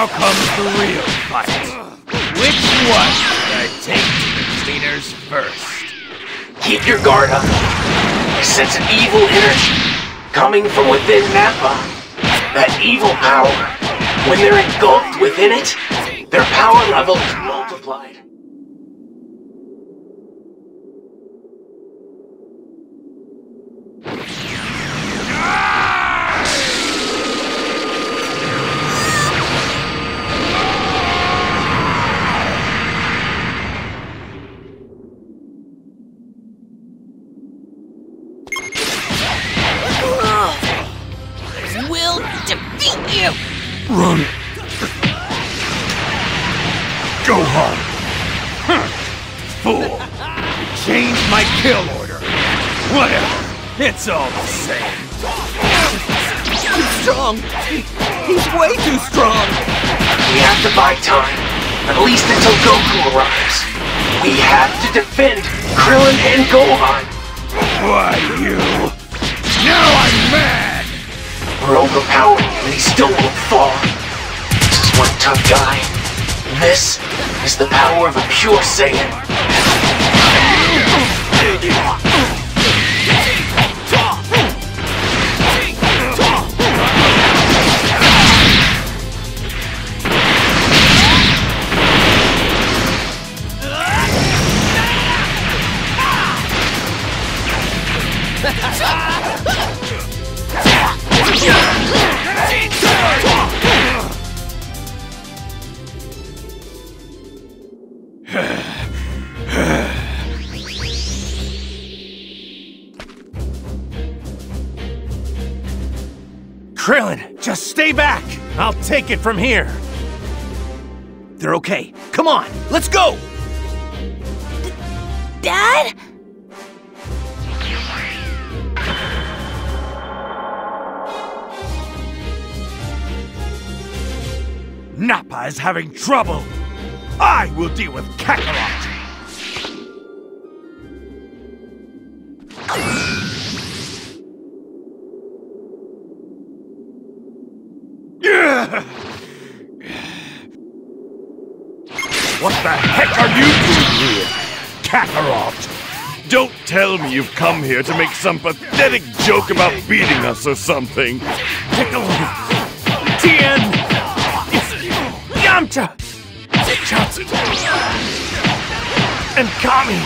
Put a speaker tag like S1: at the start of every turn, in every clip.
S1: Now comes the real fight. Which one should I take to the cleaners first?
S2: Keep your guard up. I sense an evil energy coming from within Nappa. That evil power, when they're engulfed within it, their power level is multiplied.
S3: You!
S1: Run. Go home. Huh. Fool. You changed my kill order. Whatever. It's all the same.
S3: He's strong! He's way too strong!
S2: We have to buy time, at least until Goku arrives. We have to defend Krillin and Gohan.
S1: Why, you? Now I'm mad!
S2: We're overpowered, and he still won't fall. This is one tough guy. This is the power of a pure Saiyan.
S1: Krillin, just stay back! I'll take it from here. They're okay. Come on, let's go!
S3: Dad?
S1: Nappa is having trouble. I will deal with Kakarot. What the heck are you doing here, Kakarot? Don't tell me you've come here to make some pathetic joke about beating us or something. Piccolo! Tien! Yamcha! Chaozu! And Kami!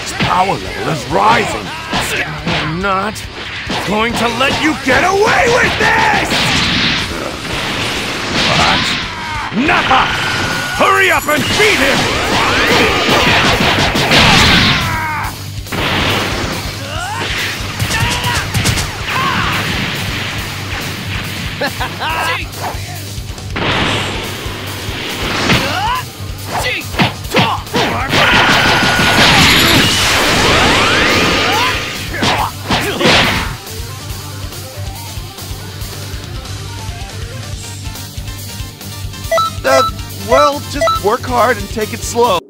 S1: His power level is rising. I am not going to let you get away with this! What? Nappa! Hurry up and beat him!
S4: just work hard and take it slow.